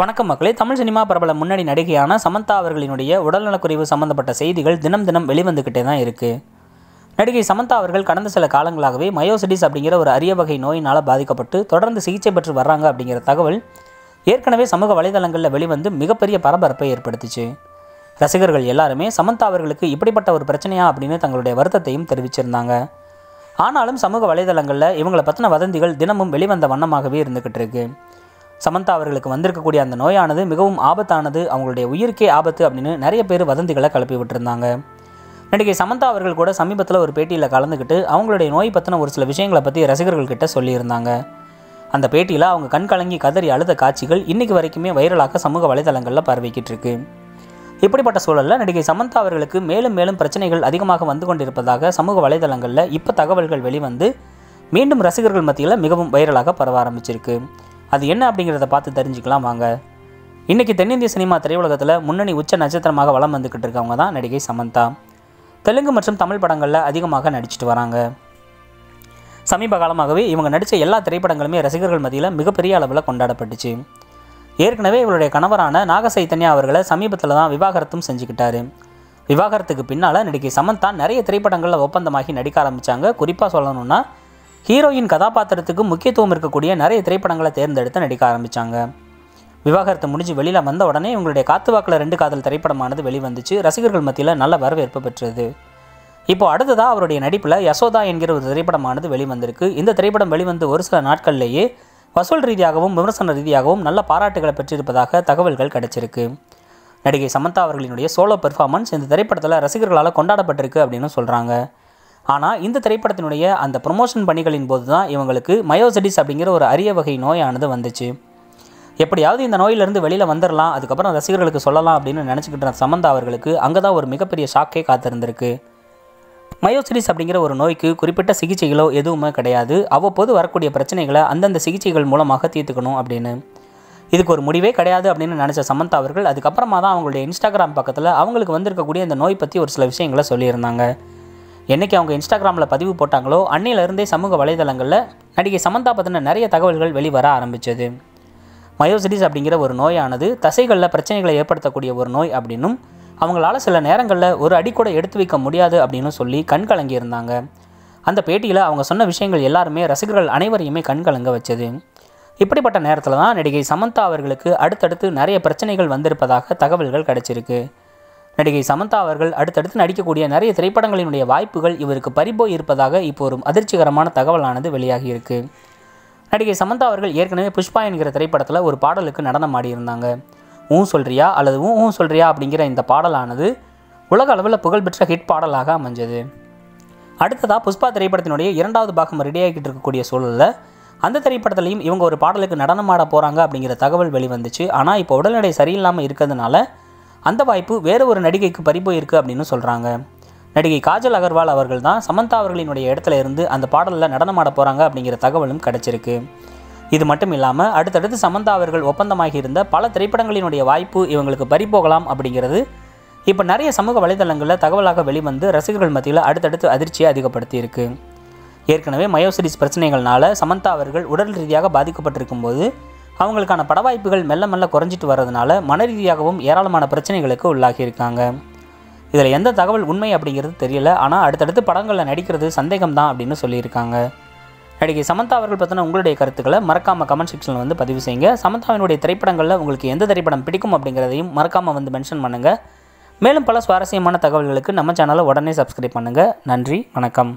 வணக்கம் மக்களே. தமிழ் சினிமா பிரபல முன்னணி நடிகையான சமந்தா அவர்களினுடைய உடல்நலக்குறைவு சம்பந்தப்பட்ட செய்திகள் தினம் தினம் வெளிவந்துக்கிட்டே தான் இருக்குது நடிகை சமந்தா அவர்கள் கடந்த சில காலங்களாகவே மயோசிடிஸ் அப்படிங்கிற ஒரு அரிய வகை நோயினால் பாதிக்கப்பட்டு தொடர்ந்து சிகிச்சை பெற்று வர்றாங்க அப்படிங்கிற தகவல் ஏற்கனவே சமூக வலைதளங்களில் வெளிவந்து மிகப்பெரிய பரபரப்பை ஏற்படுத்துச்சு. ரசிகர்கள் எல்லாருமே சமந்தா அவர்களுக்கு இப்படிப்பட்ட ஒரு பிரச்சனையா அப்படின்னு தங்களுடைய வருத்தத்தையும் தெரிவிச்சிருந்தாங்க. ஆனாலும் சமூக வலைதளங்களில் இவங்களை பற்றின வதந்திகள் தினமும் வெளிவந்த வண்ணமாகவே இருந்துக்கிட்டு இருக்கு. சமந்தா அவர்களுக்கு வந்திருக்கக்கூடிய அந்த நோயானது மிகவும் ஆபத்தானது அவங்களுடைய உயிருக்கே ஆபத்து அப்படின்னு நிறைய பேர் வதந்திகளை கிளப்பி விட்டுருந்தாங்க. நடிகை சமந்தா அவர்கள் கூட சமீபத்தில் ஒரு பேட்டியில் கலந்துக்கிட்டு அவங்களுடைய நோய் பற்றின ஒரு சில விஷயங்களை பற்றி ரசிகர்கள்கிட்ட சொல்லியிருந்தாங்க. அந்த பேட்டியில் அவங்க கண் கலங்கி கதறி அழுத காட்சிகள் இன்றைக்கு வரைக்குமே வைரலாக சமூக வலைதளங்களில் பரவிக்கிட்டு இருக்கு. இப்படிப்பட்ட சூழலில் நடிகை சமந்தா அவர்களுக்கு மேலும் மேலும் பிரச்சனைகள் அதிகமாக வந்து கொண்டிருப்பதாக சமூக வலைதளங்களில் இப்போ தகவல்கள் வெளிவந்து மீண்டும் ரசிகர்கள் மத்தியில் மிகவும் வைரலாக பரவ ஆரம்பிச்சிருக்கு. அது என்ன அப்படிங்கிறத பார்த்து தெரிஞ்சுக்கலாம் வாங்க. இன்றைக்கி தென்னிந்திய சினிமா திரையுலகத்தில் முன்னணி உச்ச நட்சத்திரமாக வலம் வந்துக்கிட்டு இருக்கவங்க தான் நடிகை சமந்தா. தெலுங்கு மற்றும் தமிழ் படங்களில் அதிகமாக நடிச்சிட்டு வராங்க. சமீப காலமாகவே இவங்க நடித்த எல்லா திரைப்படங்களுமே ரசிகர்கள் மத்தியில் மிகப்பெரிய அளவில் கொண்டாடப்பட்டுச்சு. ஏற்கனவே இவருடைய கணவரான நாக சைத்தன்யா அவர்களை சமீபத்தில் தான் விவாகரத்தும் செஞ்சுக்கிட்டாரு. விவாகரத்துக்கு பின்னால் நடிகை சமந்தா நிறைய திரைப்படங்களில் ஒப்பந்தமாகி நடிக்க ஆரம்பித்தாங்க குறிப்பாக சொல்லணும்னா ஹீரோயின் கதாபாத்திரத்துக்கு முக்கியத்துவம் இருக்கக்கூடிய நிறைய திரைப்படங்களை தேர்ந்தெடுத்து நடிக்க ஆரம்பித்தாங்க விவாகரத்து முடிஞ்சு வெளியில் வந்த உடனே இவங்களுடைய காத்துவாக்கில் ரெண்டு காதல் திரைப்படமானது வெளிவந்துச்சு. ரசிகர்கள் மத்தியில் நல்ல வரவேற்பு பெற்றது. இப்போ அடுத்ததாக அவருடைய நடிப்பில் யசோதா என்கிற ஒரு திரைப்படமானது வெளிவந்திருக்கு. இந்த திரைப்படம் வெளிவந்து ஒரு சில நாட்கள்லேயே வசூல் ரீதியாகவும் விமர்சன ரீதியாகவும் நல்ல பாராட்டுகளை பெற்றிருப்பதாக தகவல்கள் கிடைச்சிருக்கு. நடிகை சமந்தா அவர்களினுடைய சோலோ பெர்ஃபார்மன்ஸ் இந்த திரைப்படத்தில் ரசிகர்களால் கொண்டாடப்பட்டிருக்கு அப்படின்னு சொல்கிறாங்க ஆனால் இந்த திரைப்படத்தினுடைய அந்த ப்ரொமோஷன் பணிகளின் போது தான் இவங்களுக்கு மயோசடிஸ் அப்படிங்கிற ஒரு அரிய வகை நோயானது வந்துச்சு. எப்படியாவது இந்த நோயிலிருந்து வெளியில் வந்துடலாம் அதுக்கப்புறம் ரசிகர்களுக்கு சொல்லலாம் அப்படின்னு நினச்சிக்கிட்டு சமந்தா அவர்களுக்கு அங்கே தான் ஒரு மிகப்பெரிய ஷாக்கே காத்திருந்திருக்கு. மயோசிடிஸ் அப்படிங்கிற ஒரு நோய்க்கு குறிப்பிட்ட சிகிச்சைகளோ எதுவுமே கிடையாது. அவ்வப்போது வரக்கூடிய பிரச்சனைகளை அந்தந்த சிகிச்சைகள் மூலமாக தீர்த்துக்கணும் அப்படின்னு. இதுக்கு ஒரு முடிவே கிடையாது அப்படின்னு நினச்ச சமந்தா அவர்கள் அதுக்கப்புறமா தான் அவங்களுடைய இன்ஸ்டாகிராம் பக்கத்தில் அவங்களுக்கு வந்திருக்கக்கூடிய இந்த நோய் பற்றி ஒரு சில விஷயங்களை சொல்லியிருந்தாங்க. என்றைக்கு அவங்க இன்ஸ்டாகிராமில் பதிவு போட்டாங்களோ அன்னையிலிருந்தே சமூக வலைதளங்களில் நடிகை சமந்தா பற்றின நிறைய தகவல்கள் வெளிவர ஆரம்பித்தது மயோசிடிஸ் அப்படிங்கிற ஒரு நோயானது தசைகளில் பிரச்சனைகளை ஏற்படுத்தக்கூடிய ஒரு நோய் அப்படின்னும் அவங்களால சில நேரங்களில் ஒரு அடி கூட எடுத்து வைக்க முடியாது அப்படின்னு சொல்லி கண் கலங்கியிருந்தாங்க அந்த பேட்டியில் அவங்க சொன்ன விஷயங்கள் எல்லாருமே ரசிகர்கள் அனைவரையுமே கண் கலங்க வச்சது. இப்படிப்பட்ட நேரத்தில் தான் நடிகை சமந்தா அவர்களுக்கு அடுத்தடுத்து நிறைய பிரச்சனைகள் வந்திருப்பதாக தகவல்கள் கிடைச்சிருக்கு. நடிகை சமந்தா அவர்கள் அடுத்தடுத்து நடிக்கக்கூடிய நிறைய திரைப்படங்களினுடைய வாய்ப்புகள் இவருக்கு பறிபோய் இருப்பதாக இப்போ ஒரு அதிர்ச்சிகரமான தகவலானது வெளியாகியிருக்கு. நடிகை சமந்தா அவர்கள் ஏற்கனவே புஷ்பா என்கிற திரைப்படத்தில் ஒரு பாடலுக்கு நடனம் ஆடியிருந்தாங்க. ஊ சொல்றியா அல்லது ஊ ஊ சொல்றியா அப்படிங்கிற இந்த பாடலானது உலக அளவில் புகழ்பெற்ற ஹிட் பாடலாக அமைஞ்சது. அடுத்ததாக புஷ்பா திரைப்படத்தினுடைய இரண்டாவது பாகம் ரெடியாகிட்டு இருக்கக்கூடிய சூழலில் அந்த திரைப்படத்துலையும் இவங்க ஒரு பாடலுக்கு நடனம் போகிறாங்க அப்படிங்கிற தகவல் வெளிவந்துச்சு. ஆனால் இப்போ உடல்நிலை சரியில்லாமல் இருக்கிறதுனால அந்த வாய்ப்பு வேறு ஒரு நடிகைக்கு பறிபோயிருக்கு அப்படின்னு சொல்கிறாங்க நடிகை காஜல் அகர்வால் அவர்கள் தான் சமந்தா அவர்களினுடைய இடத்துல இருந்து அந்த பாடலில் நடனமாட போகிறாங்க அப்படிங்கிற தகவலும் கிடைச்சிருக்கு. இது மட்டும் இல்லாமல் அடுத்தடுத்து சமந்தா அவர்கள் ஒப்பந்தமாகி இருந்த பல திரைப்படங்களினுடைய வாய்ப்பு இவங்களுக்கு பறிபோகலாம் அப்படிங்கிறது இப்போ நிறைய சமூக வலைதளங்களில் தகவலாக வெளிவந்து ரசிகர்கள் மத்தியில் அடுத்தடுத்து அதிர்ச்சியை அதிகப்படுத்தியிருக்கு. ஏற்கனவே மயோசிரிஸ் பிரச்சனைகள்னால சமந்தா அவர்கள் உடல் ரீதியாக பாதிக்கப்பட்டிருக்கும் போது அவங்களுக்கான பட வாய்ப்புகள் மெல்ல மெல்ல குறைஞ்சிட்டு வர்றதுனால மன ரீதியாகவும் ஏராளமான பிரச்சனைகளுக்கு உள்ளாகி இருக்காங்க இதில் எந்த தகவல் உண்மை அப்படிங்கிறது தெரியல. ஆனால் அடுத்தடுத்து படங்களில் நடிக்கிறது சந்தேகம் தான் அப்படின்னு சொல்லியிருக்காங்க. நடிகை சமந்தா அவர்கள் பற்றின உங்களுடைய கருத்துக்களை மறக்காமல் கமெண்ட் செக்ஷனில் வந்து பதிவு செய்யுங்க. சமந்தாவினுடைய திரைப்படங்களில் உங்களுக்கு எந்த திரைப்படம் பிடிக்கும் அப்படிங்கிறதையும் மறக்காமல் வந்து மென்ஷன் பண்ணுங்கள் மேலும் பல சுவாரஸ்யமான தகவல்களுக்கு நம்ம சேனலை உடனே சப்ஸ்கிரைப் பண்ணுங்கள் நன்றி வணக்கம்.